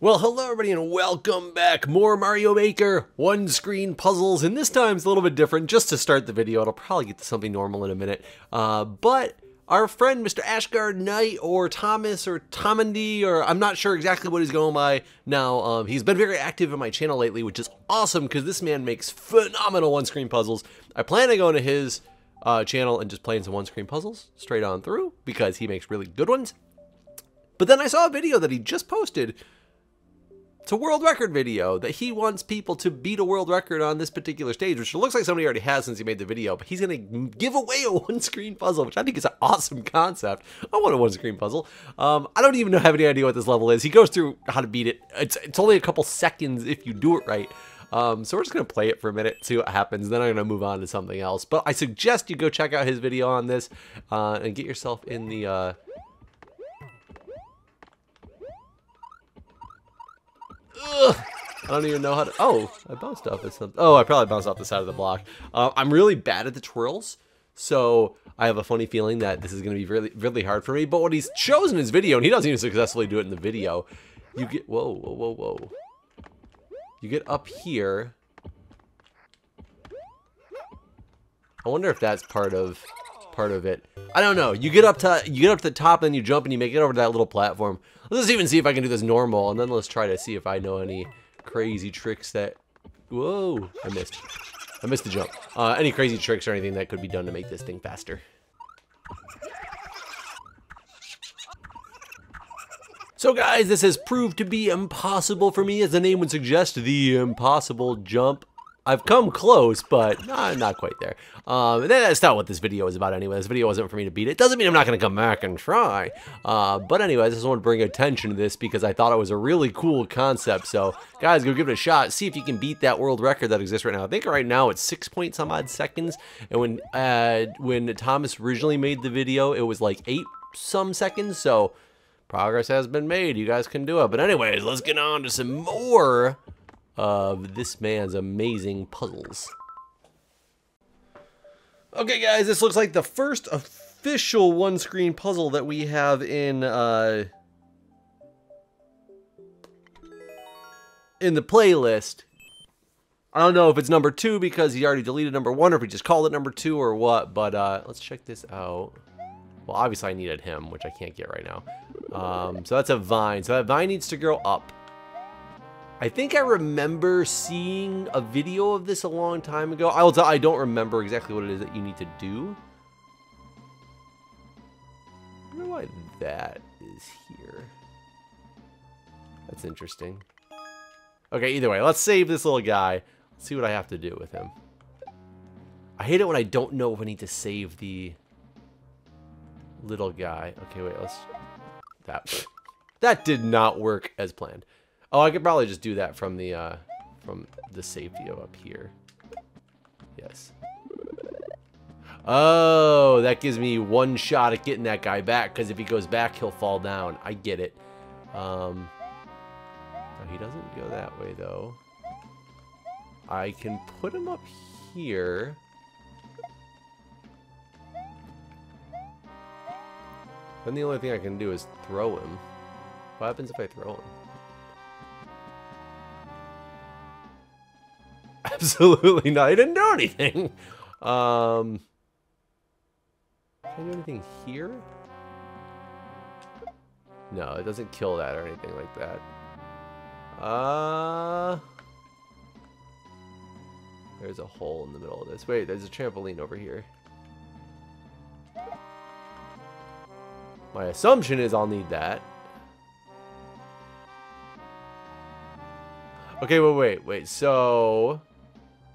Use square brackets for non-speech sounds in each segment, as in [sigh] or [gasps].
Well, hello everybody and welcome back. More Mario Maker, one screen puzzles, and this time it's a little bit different. Just to start the video, it'll probably get to something normal in a minute. Uh, but our friend Mr. Ashgard Knight or Thomas or Thomandy or I'm not sure exactly what he's going by now. Um, he's been very active in my channel lately, which is awesome because this man makes phenomenal one screen puzzles. I plan on going to his uh, channel and just playing some one screen puzzles straight on through because he makes really good ones. But then I saw a video that he just posted it's a world record video that he wants people to beat a world record on this particular stage, which it looks like somebody already has since he made the video, but he's going to give away a [laughs] one-screen puzzle, which I think is an awesome concept. I want a one-screen puzzle. Um, I don't even have any idea what this level is. He goes through how to beat it. It's, it's only a couple seconds if you do it right. Um, so we're just going to play it for a minute, see what happens. Then I'm going to move on to something else. But I suggest you go check out his video on this uh, and get yourself in the... Uh, Ugh. I don't even know how to. Oh, I bounced off of something. Oh, I probably bounced off the side of the block. Uh, I'm really bad at the twirls, so I have a funny feeling that this is going to be really, really hard for me. But what he's chosen his video, and he doesn't even successfully do it in the video, you get. Whoa, whoa, whoa, whoa. You get up here. I wonder if that's part of part of it. I don't know. You get up to you get up to the top, and then you jump, and you make it over to that little platform. Let's even see if I can do this normal, and then let's try to see if I know any crazy tricks that... Whoa, I missed. I missed the jump. Uh, any crazy tricks or anything that could be done to make this thing faster. So guys, this has proved to be impossible for me, as the name would suggest, the impossible jump. I've come close, but not, not quite there. Um, that's not what this video is about anyway. This video wasn't for me to beat it. Doesn't mean I'm not going to come back and try. Uh, but anyways, I just want to bring attention to this because I thought it was a really cool concept. So guys, go give it a shot. See if you can beat that world record that exists right now. I think right now it's six point some odd seconds. And when, uh, when Thomas originally made the video, it was like eight some seconds. So progress has been made. You guys can do it. But anyways, let's get on to some more of this man's amazing puzzles. Okay guys, this looks like the first official one-screen puzzle that we have in, uh, in the playlist. I don't know if it's number two because he already deleted number one or if he just called it number two or what, but uh, let's check this out. Well, obviously I needed him, which I can't get right now. Um, so that's a vine. So that vine needs to grow up. I think I remember seeing a video of this a long time ago. I tell I don't remember exactly what it is that you need to do. I wonder why that is here. That's interesting. Okay, either way, let's save this little guy. Let's see what I have to do with him. I hate it when I don't know if I need to save the little guy. Okay, wait, let's... That, that did not work as planned. Oh, I could probably just do that from the uh, from the save view up here. Yes. Oh, that gives me one shot at getting that guy back, because if he goes back, he'll fall down. I get it. Um, no, he doesn't go that way, though. I can put him up here. Then the only thing I can do is throw him. What happens if I throw him? Absolutely not. I didn't do anything. Um, can I do anything here? No, it doesn't kill that or anything like that. Uh, there's a hole in the middle of this. Wait, there's a trampoline over here. My assumption is I'll need that. Okay, wait, wait, wait. So,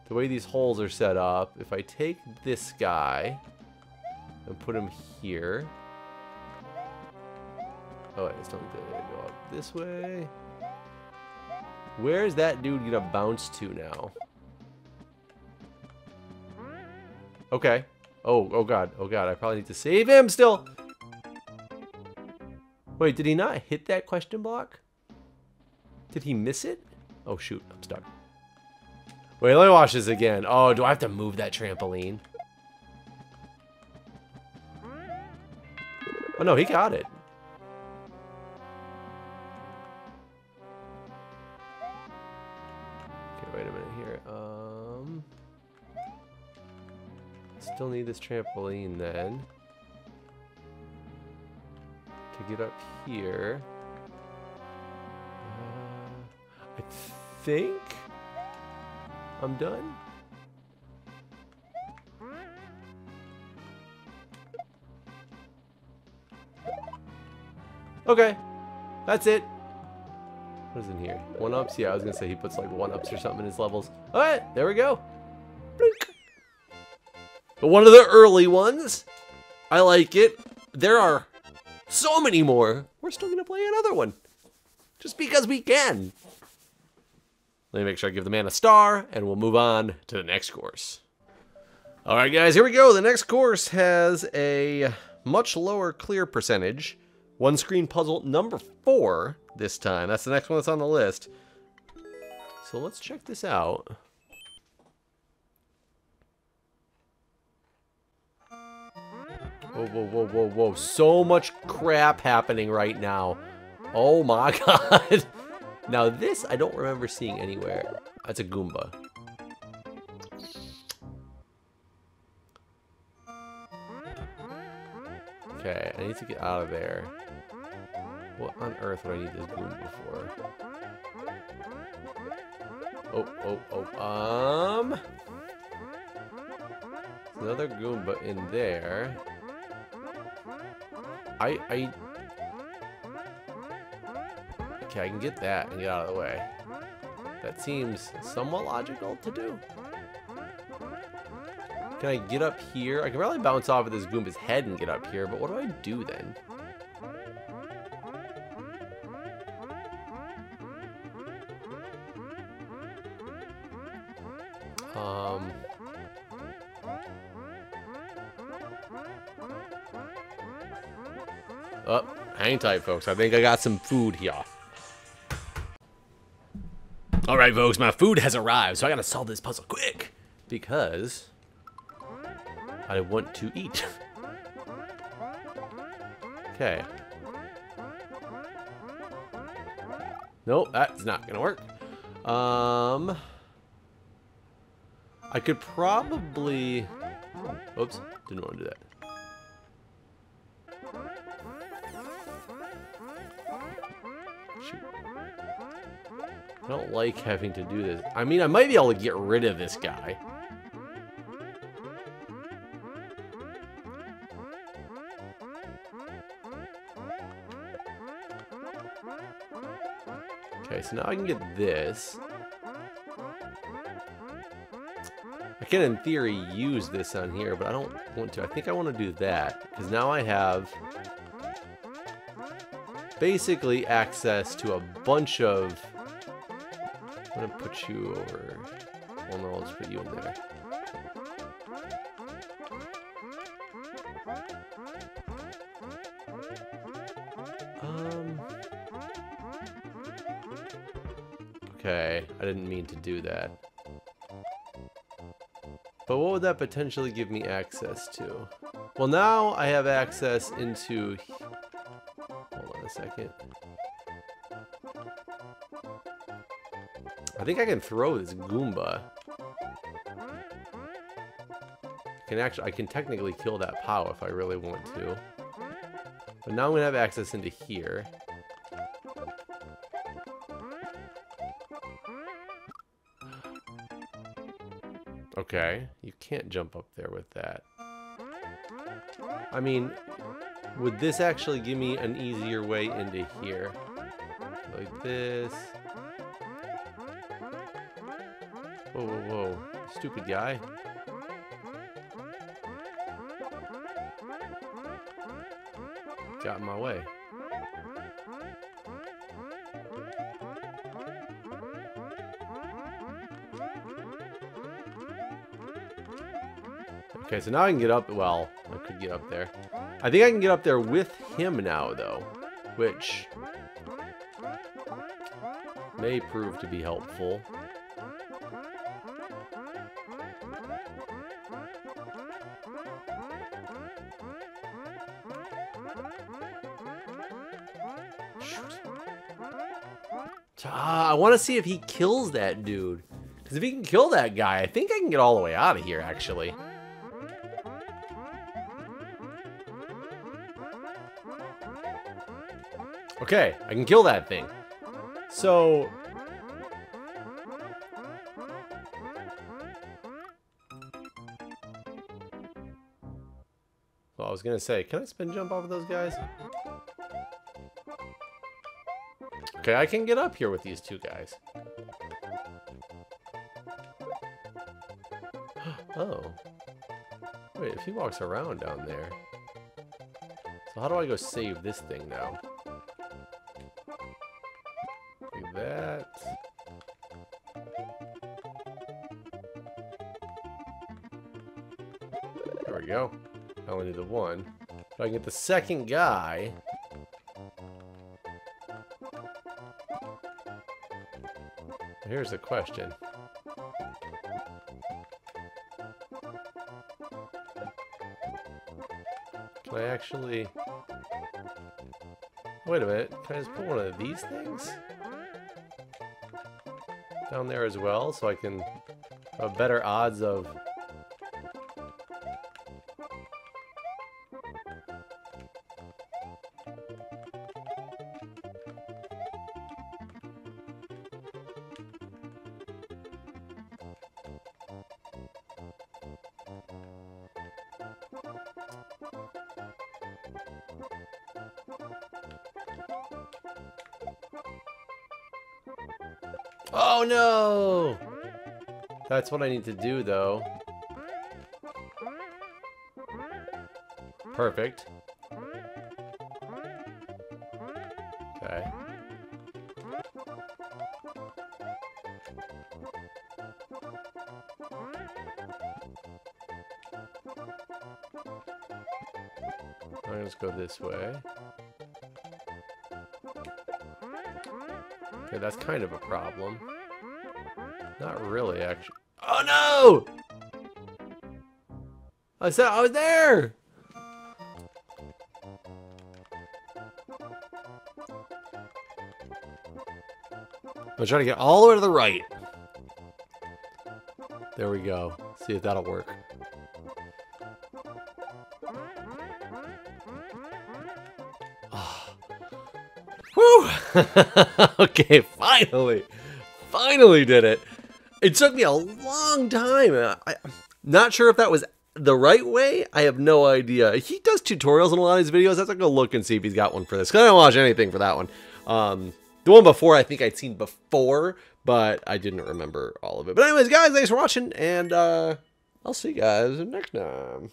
the way these holes are set up, if I take this guy and put him here. Oh, wait, it's need to go up this way. Where is that dude gonna bounce to now? Okay. Oh, oh god, oh god, I probably need to save him still. Wait, did he not hit that question block? Did he miss it? Oh shoot, I'm stuck. Wait, let me watch this again. Oh, do I have to move that trampoline? Oh no, he got it. Okay, wait a minute here. Um, still need this trampoline then to get up here. Uh, I think I'm done. Okay, that's it. What is in here? One ups? Yeah, I was gonna say he puts like one ups or something in his levels. All right, there we go. But one of the early ones. I like it. There are so many more. We're still gonna play another one. Just because we can. Let me make sure I give the man a star, and we'll move on to the next course. All right, guys, here we go. The next course has a much lower clear percentage. One screen puzzle number four this time. That's the next one that's on the list. So let's check this out. Whoa, whoa, whoa, whoa, whoa. So much crap happening right now. Oh my [laughs] god. Now this I don't remember seeing anywhere. That's a Goomba. Okay, I need to get out of there. What on earth would I need this Goomba for? Oh, oh, oh, um... Another Goomba in there. I, I... Okay, I can get that and get out of the way. That seems somewhat logical to do. Can I get up here? I can probably bounce off of this Goomba's head and get up here, but what do I do then? Um... Oh, hang tight, folks. I think I got some food here. All right, folks, my food has arrived, so I gotta solve this puzzle quick because I want to eat. [laughs] okay. Nope, that's not gonna work. Um, I could probably. Oops, didn't want to do that. I don't like having to do this. I mean, I might be able to get rid of this guy. Okay, so now I can get this. I can, in theory, use this on here, but I don't want to. I think I want to do that, because now I have basically access to a bunch of... I'm to put you over... Well, no, just put you in there. Um... Okay, I didn't mean to do that. But what would that potentially give me access to? Well, now I have access into... Hold on a second. I think I can throw this Goomba. I can actually, I can technically kill that POW if I really want to. But now I'm gonna have access into here. Okay, you can't jump up there with that. I mean, would this actually give me an easier way into here? Like this. Whoa, whoa, whoa. Stupid guy. Got in my way. Okay, so now I can get up. Well, I could get up there. I think I can get up there with him now, though. Which may prove to be helpful. Ah, I want to see if he kills that dude. Because if he can kill that guy, I think I can get all the way out of here, actually. Okay, I can kill that thing. So... Well, I was gonna say, can I spin jump off of those guys? Okay, I can get up here with these two guys. [gasps] oh. Wait, if he walks around down there. So how do I go save this thing now? Like that. There we go. I only need the one. If I can get the second guy... Here's the question. Can I actually... Wait a minute, can I just put one of these things? Down there as well, so I can have better odds of... Oh no! That's what I need to do though. Perfect. Okay. I'm gonna just go this way. Okay, that's kind of a problem. Not really, actually. Oh no! I said I was there! I'm trying to get all the way to the right. There we go. See if that'll work. [laughs] okay, finally. Finally did it. It took me a long time. I, am not sure if that was the right way. I have no idea. He does tutorials in a lot of his videos. I have to look and see if he's got one for this. Because I don't watch anything for that one. Um, the one before, I think I'd seen before, but I didn't remember all of it. But anyways, guys, thanks for watching. And uh, I'll see you guys next time.